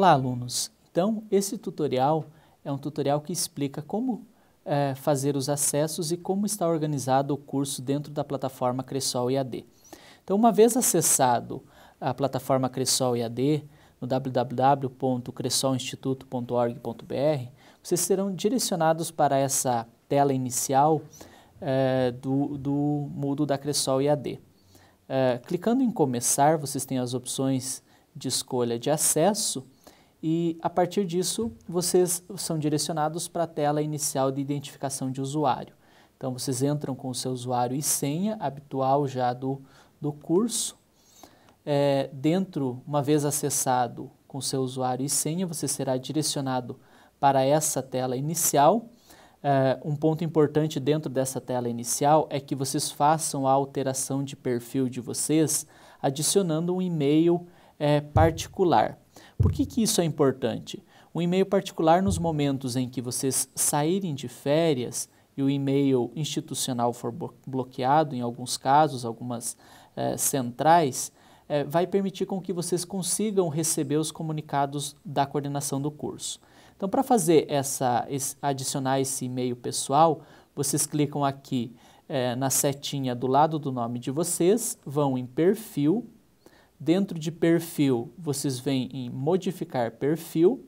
Olá, alunos! Então, esse tutorial é um tutorial que explica como é, fazer os acessos e como está organizado o curso dentro da plataforma Cressol EAD. Então, uma vez acessado a plataforma Cressol EAD no www.cressolinstituto.org.br, vocês serão direcionados para essa tela inicial é, do, do Moodle da Cressol EAD. É, clicando em Começar, vocês têm as opções de escolha de acesso e a partir disso vocês são direcionados para a tela inicial de identificação de usuário. Então vocês entram com o seu usuário e senha habitual já do, do curso. É, dentro, uma vez acessado com seu usuário e senha, você será direcionado para essa tela inicial. É, um ponto importante dentro dessa tela inicial é que vocês façam a alteração de perfil de vocês adicionando um e-mail é, particular. Por que, que isso é importante? Um e-mail particular nos momentos em que vocês saírem de férias e o e-mail institucional for bloqueado, em alguns casos, algumas é, centrais, é, vai permitir com que vocês consigam receber os comunicados da coordenação do curso. Então, para fazer essa, esse, adicionar esse e-mail pessoal, vocês clicam aqui é, na setinha do lado do nome de vocês, vão em perfil, Dentro de perfil, vocês vêm em modificar perfil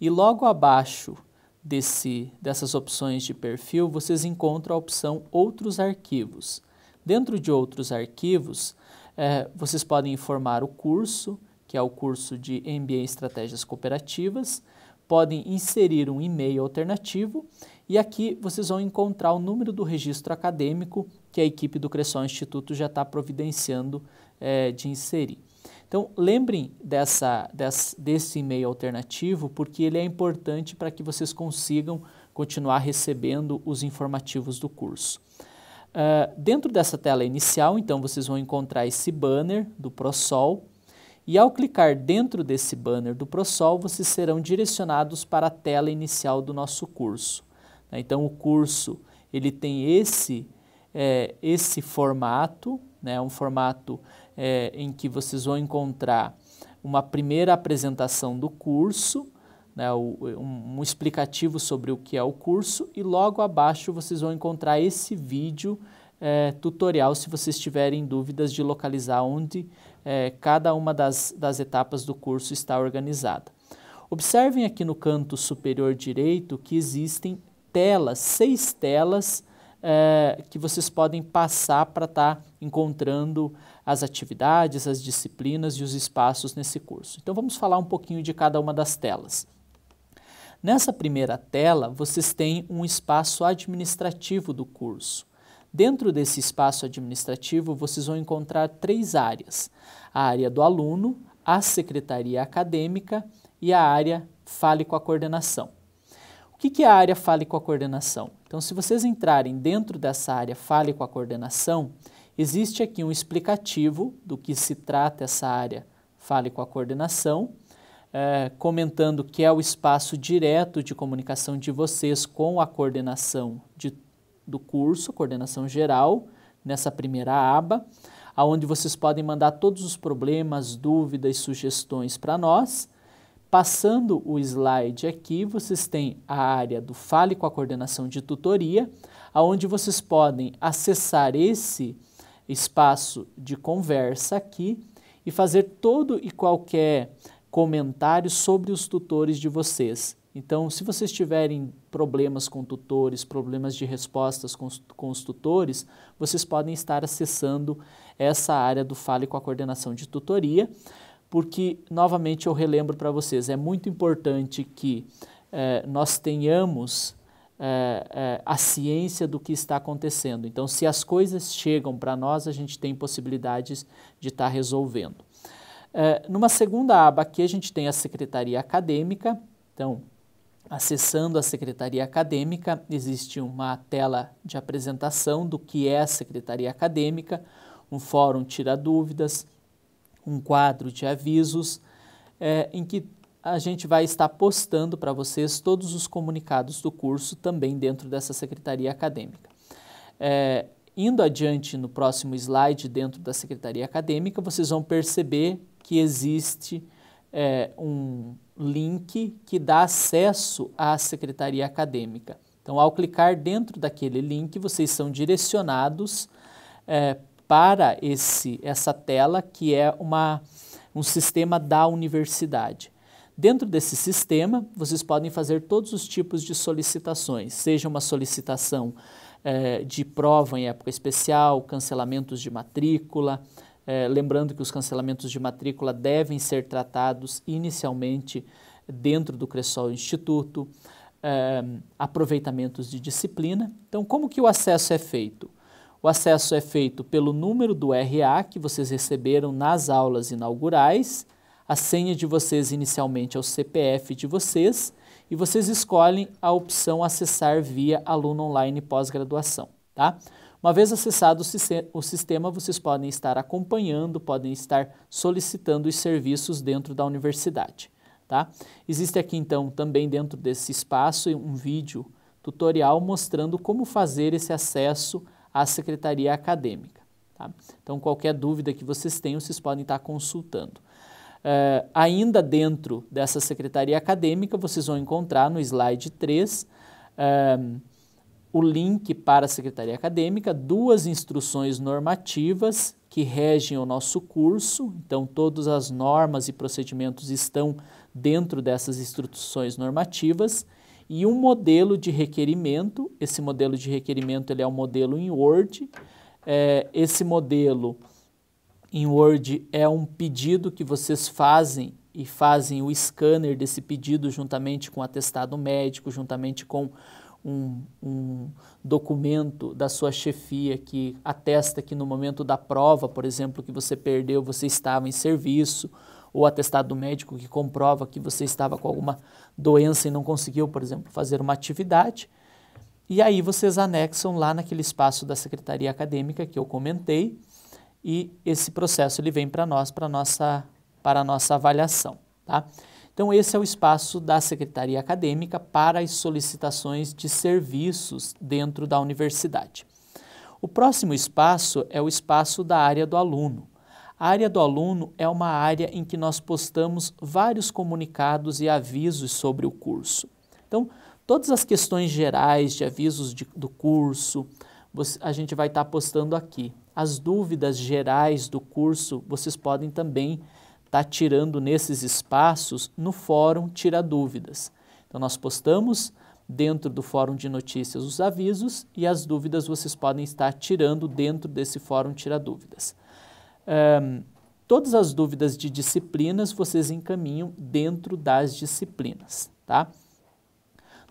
e logo abaixo desse, dessas opções de perfil, vocês encontram a opção outros arquivos. Dentro de outros arquivos, é, vocês podem informar o curso, que é o curso de MBA Estratégias Cooperativas, podem inserir um e-mail alternativo e aqui vocês vão encontrar o número do registro acadêmico que a equipe do Cressol Instituto já está providenciando é, de inserir. Então, lembrem dessa, desse, desse e-mail alternativo, porque ele é importante para que vocês consigam continuar recebendo os informativos do curso. Uh, dentro dessa tela inicial, então, vocês vão encontrar esse banner do ProSol, e ao clicar dentro desse banner do ProSol, vocês serão direcionados para a tela inicial do nosso curso. Então, o curso ele tem esse, é, esse formato, né, um formato é, em que vocês vão encontrar uma primeira apresentação do curso, né, um, um, explicativo sobre o que é o curso e logo abaixo vocês vão encontrar esse vídeo é, tutorial se vocês tiverem dúvidas de localizar onde é, cada uma das, das etapas do curso está organizada. Observem aqui no canto superior direito que existem telas, seis telas é, que vocês podem passar para estar tá encontrando as atividades, as disciplinas e os espaços nesse curso. Então vamos falar um pouquinho de cada uma das telas. Nessa primeira tela, vocês têm um espaço administrativo do curso. Dentro desse espaço administrativo, vocês vão encontrar três áreas: a área do aluno, a secretaria acadêmica e a área Fale com a Coordenação. O que é a área Fale com a Coordenação? Então, se vocês entrarem dentro dessa área Fale com a Coordenação, existe aqui um explicativo do que se trata essa área Fale com a Coordenação, é, comentando que é o espaço direto de comunicação de vocês com a coordenação de, do curso, coordenação geral, nessa primeira aba, aonde vocês podem mandar todos os problemas, dúvidas, sugestões para nós Passando o slide aqui, vocês têm a área do Fale com a Coordenação de Tutoria, onde vocês podem acessar esse espaço de conversa aqui e fazer todo e qualquer comentário sobre os tutores de vocês. Então, se vocês tiverem problemas com tutores, problemas de respostas com os, com os tutores, vocês podem estar acessando essa área do Fale com a Coordenação de Tutoria porque, novamente, eu relembro para vocês, é muito importante que eh, nós tenhamos eh, eh, a ciência do que está acontecendo. Então, se as coisas chegam para nós, a gente tem possibilidades de estar tá resolvendo. numa segunda aba aqui, a gente tem a Secretaria Acadêmica. Então, acessando a Secretaria Acadêmica, existe uma tela de apresentação do que é a Secretaria Acadêmica, um fórum tira dúvidas, um quadro de avisos é, em que a gente vai estar postando para vocês todos os comunicados do curso também dentro dessa secretaria acadêmica. É, indo adiante no próximo slide, dentro da secretaria acadêmica, vocês vão perceber que existe é, um link que dá acesso à secretaria acadêmica. Então, ao clicar dentro daquele link, vocês são direcionados é, para esse, essa tela que é uma, um sistema da universidade. Dentro desse sistema, vocês podem fazer todos os tipos de solicitações, seja uma solicitação é, de prova em época especial, cancelamentos de matrícula, é, lembrando que os cancelamentos de matrícula devem ser tratados inicialmente dentro do Cressol Instituto, é, aproveitamentos de disciplina. Então, como que o acesso é feito? O acesso é feito pelo número do RA que vocês receberam nas aulas inaugurais, a senha de vocês inicialmente é o CPF de vocês e vocês escolhem a opção acessar via aluno online pós-graduação, tá? Uma vez acessado o sistema, vocês podem estar acompanhando, podem estar solicitando os serviços dentro da universidade. Tá? Existe aqui então também dentro desse espaço um vídeo tutorial mostrando como fazer esse acesso à secretaria acadêmica. Tá? Então qualquer dúvida que vocês tenham, vocês podem estar consultando. Uh, ainda dentro dessa secretaria acadêmica, vocês vão encontrar no slide 3 uh, o link para a secretaria acadêmica, duas instruções normativas que regem o nosso curso, então todas as normas e procedimentos estão dentro dessas instruções normativas, e um modelo de requerimento, esse modelo de requerimento ele é um modelo em Word, é, esse modelo em Word é um pedido que vocês fazem e fazem o scanner desse pedido juntamente com o atestado médico, juntamente com um, um, documento da sua chefia que atesta que no momento da prova, por exemplo, que você perdeu, você estava em serviço, ou atestado médico que comprova que você estava com alguma doença e não conseguiu, por exemplo, fazer uma atividade. E aí vocês anexam lá naquele espaço da secretaria acadêmica que eu comentei, e esse processo ele vem para nós, para nossa para a nossa avaliação, tá? Então, esse é o espaço da Secretaria Acadêmica para as solicitações de serviços dentro da universidade. O próximo espaço é o espaço da área do aluno. A área do aluno é uma área em que nós postamos vários comunicados e avisos sobre o curso. Então, todas as questões gerais de avisos de, do curso, você, a gente vai estar tá postando aqui. As dúvidas gerais do curso, vocês podem também está tirando nesses espaços no fórum Tira Dúvidas. Então, nós postamos dentro do fórum de notícias os avisos e as dúvidas vocês podem estar tirando dentro desse fórum Tira Dúvidas. Um, todas as dúvidas de disciplinas vocês encaminham dentro das disciplinas, tá?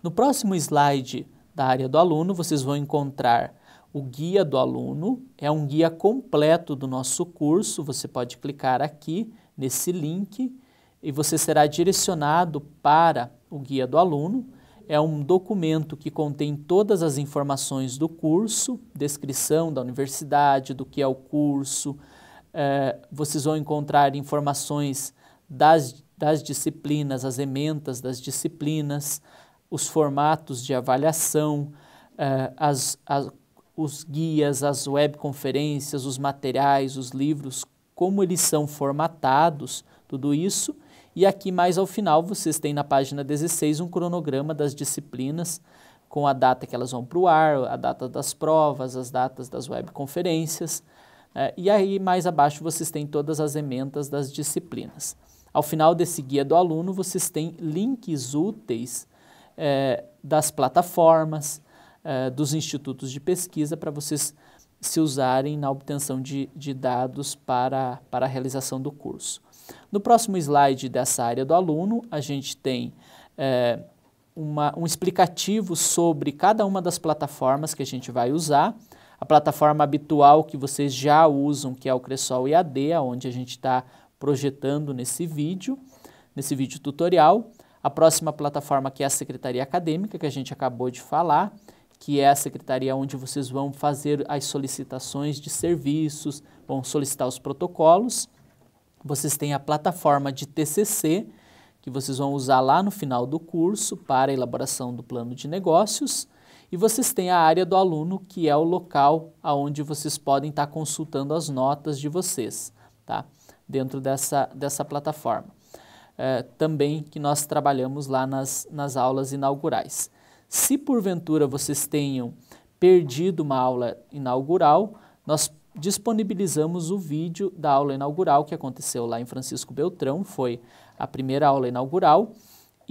No próximo slide da área do aluno, vocês vão encontrar o guia do aluno, é um guia completo do nosso curso, você pode clicar aqui nesse link e você será direcionado para o guia do aluno. É um documento que contém todas as informações do curso, descrição da universidade, do que é o curso. É, vocês vão encontrar informações das, das disciplinas, as ementas das disciplinas, os formatos de avaliação, é, as, as, os guias, as webconferências, os materiais, os livros como eles são formatados, tudo isso. E aqui mais ao final vocês têm na página 16 um cronograma das disciplinas com a data que elas vão para o ar, a data das provas, as datas das webconferências. É, e aí mais abaixo vocês têm todas as ementas das disciplinas. Ao final desse guia do aluno vocês têm links úteis é, das plataformas, é, dos institutos de pesquisa para vocês se usarem na obtenção de, de dados para, para a realização do curso. No próximo slide dessa área do aluno, a gente tem uma, um explicativo sobre cada uma das plataformas que a gente vai usar. A plataforma habitual que vocês já usam, que é o Cressol EAD, onde a gente está projetando nesse vídeo, nesse vídeo tutorial. A próxima plataforma que é a Secretaria Acadêmica, que a gente acabou de falar, que é a secretaria onde vocês vão fazer as solicitações de serviços, vão solicitar os protocolos. Vocês têm a plataforma de TCC, que vocês vão usar lá no final do curso para elaboração do plano de negócios. E vocês têm a área do aluno, que é o local onde vocês podem estar consultando as notas de vocês, tá? dentro dessa, dessa plataforma. é, também que nós trabalhamos lá nas, nas aulas inaugurais. Se porventura vocês tenham perdido uma aula inaugural, nós disponibilizamos o vídeo da aula inaugural que aconteceu lá em Francisco Beltrão, foi a primeira aula inaugural,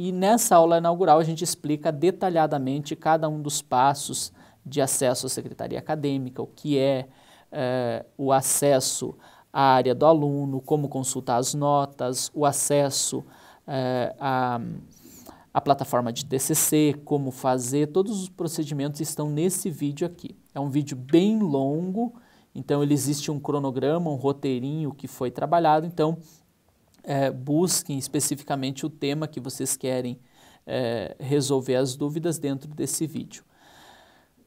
e nessa aula inaugural a gente explica detalhadamente cada um dos passos de acesso à secretaria acadêmica, o que é, é o acesso à área do aluno, como consultar as notas, o acesso à, à plataforma de TCC, como fazer, todos os procedimentos estão nesse vídeo aqui. É um vídeo bem longo, então ele existe um cronograma, um roteirinho que foi trabalhado, então é, busquem especificamente o tema que vocês querem é, resolver as dúvidas dentro desse vídeo.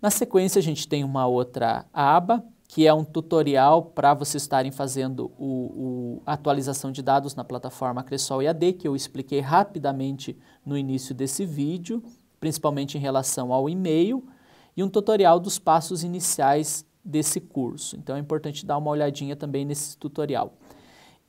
Na sequência, a gente tem uma outra aba, que é um tutorial para vocês estarem fazendo o, atualização de dados na plataforma Cressol EAD, que eu expliquei rapidamente no início desse vídeo, principalmente em relação ao e-mail, e um tutorial dos passos iniciais desse curso. Então é importante dar uma olhadinha também nesse tutorial.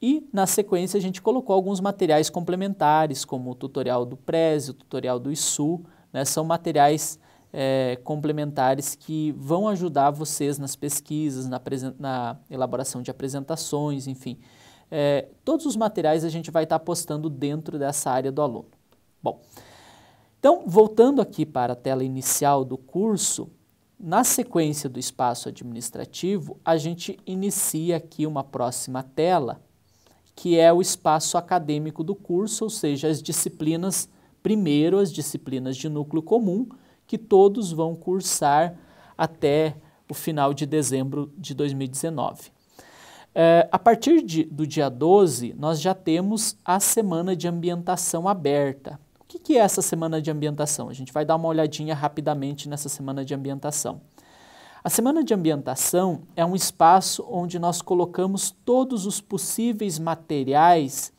E, na sequência, a gente colocou alguns materiais complementares, como o tutorial do Prezi, o tutorial do ISU, né? são materiais é, complementares que vão ajudar vocês nas pesquisas, na, na elaboração de apresentações, enfim. É, todos os materiais a gente vai estar postando dentro dessa área do aluno. Bom, então, voltando aqui para a tela inicial do curso, na sequência do espaço administrativo, a gente inicia aqui uma próxima tela, que é o espaço acadêmico do curso, ou seja, as disciplinas, primeiro as disciplinas de núcleo comum, que todos vão cursar até o final de dezembro de 2019. É, a partir de, do dia 12, nós já temos a semana de ambientação aberta. O que, que é essa semana de ambientação? A gente vai dar uma olhadinha rapidamente nessa semana de ambientação. A semana de ambientação é um espaço onde nós colocamos todos os possíveis materiais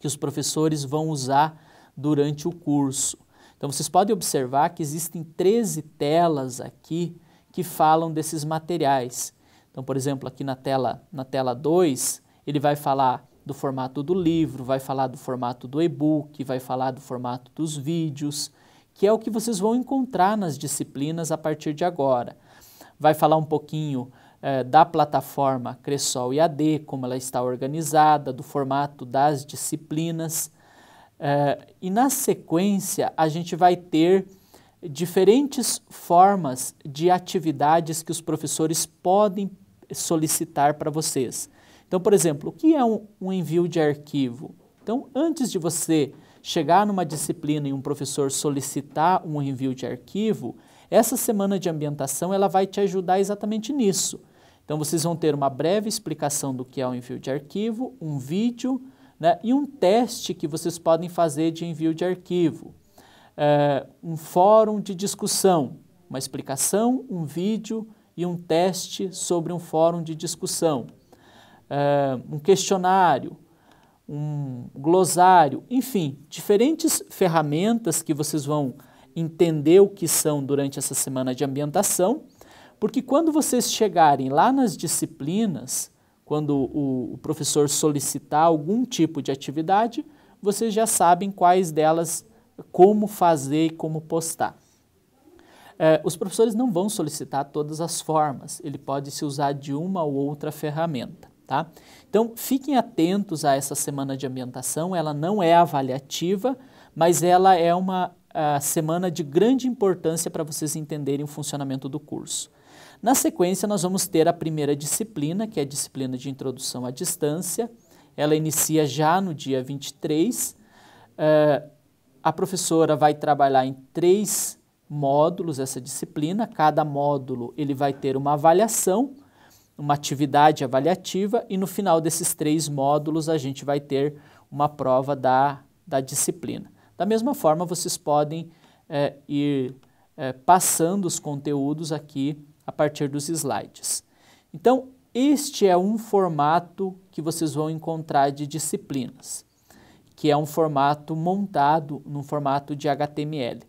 que os professores vão usar durante o curso. Então vocês podem observar que existem 13 telas aqui que falam desses materiais. Então, por exemplo, aqui na tela, na tela 2, ele vai falar do formato do livro, vai falar do formato do e-book, vai falar do formato dos vídeos, que é o que vocês vão encontrar nas disciplinas a partir de agora vai falar um pouquinho é, da plataforma Cressol EAD, como ela está organizada, do formato das disciplinas. É, e na sequência, a gente vai ter diferentes formas de atividades que os professores podem solicitar para vocês. Então, por exemplo, o que é um envio de arquivo? Então, antes de você chegar numa disciplina e um professor solicitar um envio de arquivo, essa semana de ambientação ela vai te ajudar exatamente nisso. Então vocês vão ter uma breve explicação do que é o envio de arquivo, um vídeo né, e um teste que vocês podem fazer de envio de arquivo. É, um fórum de discussão, uma explicação, um vídeo e um teste sobre um fórum de discussão. É, um questionário, um glossário, enfim, diferentes ferramentas que vocês vão entender o que são durante essa semana de ambientação, porque quando vocês chegarem lá nas disciplinas, quando o, o professor solicitar algum tipo de atividade, vocês já sabem quais delas, como fazer e como postar. É, os professores não vão solicitar todas as formas, ele pode se usar de uma ou outra ferramenta. Tá? Então, fiquem atentos a essa semana de ambientação, ela não é avaliativa, mas ela é uma a semana de grande importância para vocês entenderem o funcionamento do curso. Na sequência, nós vamos ter a primeira disciplina, que é a disciplina de introdução à distância. Ela inicia já no dia 23. Uh, eh, a professora vai trabalhar em três módulos essa disciplina. Cada módulo ele vai ter uma avaliação, uma atividade avaliativa, e no final desses três módulos a gente vai ter uma prova da, da disciplina. Da mesma forma, vocês podem é, ir é, passando os conteúdos aqui a partir dos slides. Então, este é um formato que vocês vão encontrar de disciplinas, que é um formato montado no formato de HTML.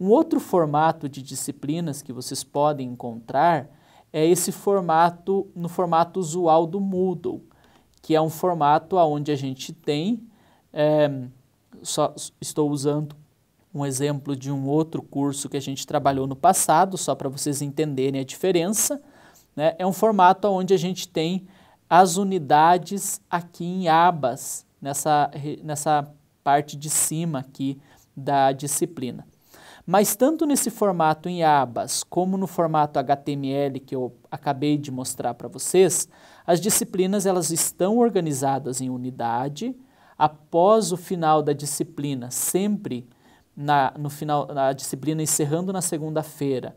Um outro formato de disciplinas que vocês podem encontrar é esse formato no formato usual do Moodle, que é um formato onde a gente tem É, só estou usando um exemplo de um outro curso que a gente trabalhou no passado, só para vocês entenderem a diferença. Né? É um formato onde a gente tem as unidades aqui em abas, nessa, nessa parte de cima aqui da disciplina. Mas tanto nesse formato em abas como no formato HTML que eu acabei de mostrar para vocês, as disciplinas elas estão organizadas em unidade. Após o final da disciplina, sempre na, no final da disciplina encerrando na segunda-feira,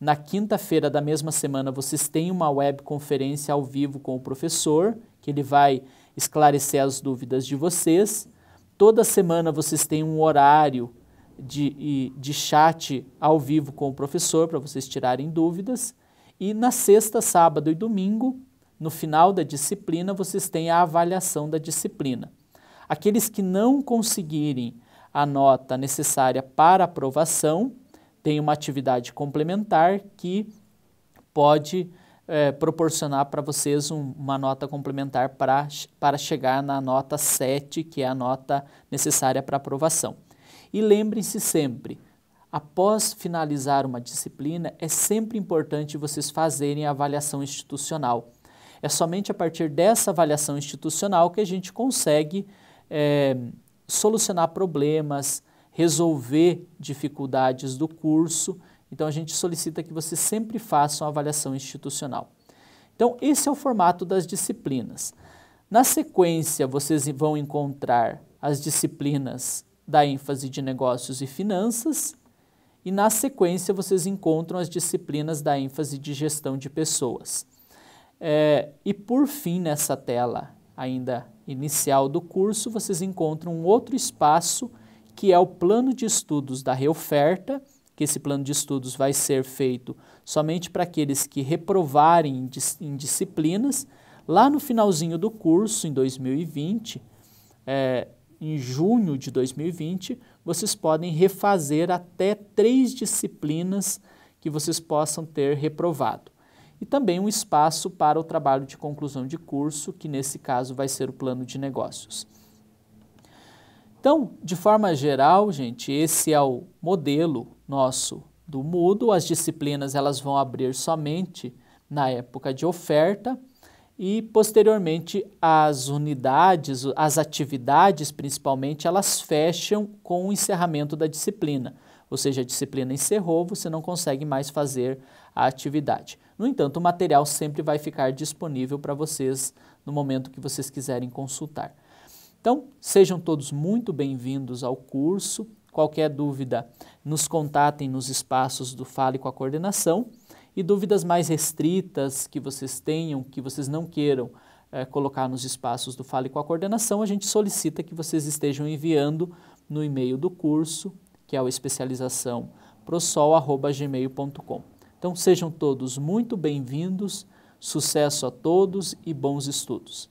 na quinta-feira da mesma semana vocês têm uma webconferência ao vivo com o professor, que ele vai esclarecer as dúvidas de vocês. Toda semana vocês têm um horário de, de chat ao vivo com o professor para vocês tirarem dúvidas. E na sexta, sábado e domingo, no final da disciplina, vocês têm a avaliação da disciplina. Aqueles que não conseguirem a nota necessária para aprovação têm uma atividade complementar que pode é, proporcionar para vocês um, uma nota complementar para, para chegar na nota 7, que é a nota necessária para aprovação. E lembrem-se sempre, após finalizar uma disciplina, é sempre importante vocês fazerem a avaliação institucional. É somente a partir dessa avaliação institucional que a gente consegue é, solucionar problemas, resolver dificuldades do curso. Então a gente solicita que vocês sempre façam a avaliação institucional. Então esse é o formato das disciplinas. Na sequência, vocês vão encontrar as disciplinas da ênfase de negócios e finanças, e na sequência vocês encontram as disciplinas da ênfase de gestão de pessoas. É, e por fim, nessa tela ainda inicial do curso, vocês encontram um outro espaço que é o plano de estudos da reoferta, que esse plano de estudos vai ser feito somente para aqueles que reprovarem em, disciplinas. Lá no finalzinho do curso, em 2020, é, em junho de 2020, vocês podem refazer até três disciplinas que vocês possam ter reprovado. E também um espaço para o trabalho de conclusão de curso, que nesse caso vai ser o plano de negócios. Então, de forma geral, gente, esse é o modelo nosso do Moodle. As disciplinas elas vão abrir somente na época de oferta e posteriormente as unidades, as atividades principalmente, elas fecham com o encerramento da disciplina. Ou seja, a disciplina encerrou, você não consegue mais fazer a atividade. No entanto, o material sempre vai ficar disponível para vocês no momento que vocês quiserem consultar. Então, sejam todos muito bem-vindos ao curso. Qualquer dúvida, nos contatem nos espaços do Fale com a Coordenação e dúvidas mais restritas que vocês tenham, que vocês não queiram é, colocar nos espaços do Fale com a Coordenação, a gente solicita que vocês estejam enviando no e-mail do curso, que é o especialização prosol.gmail.com. Então sejam todos muito bem-vindos, sucesso a todos e bons estudos.